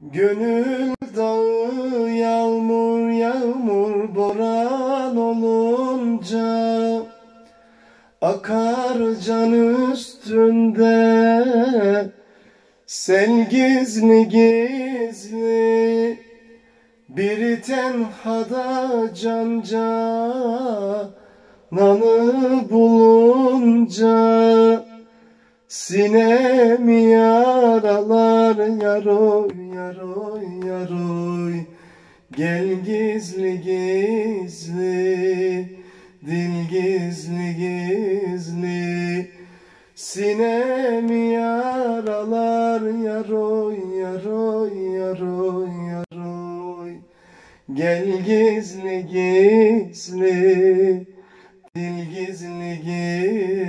Gönül dağı yağmur yağmur boran olunca Akar can üstünde. Sel gizli gizli Bir tenhada canca Nanı bulunca Sinemi yaralar yaroy yaroy yaroy. Gel gizli gizli. Dil gizli gizli. Sinemi yaralar yaroy yaroy yaroy yaroy. Gel gizli gizli. Dil gizli gizli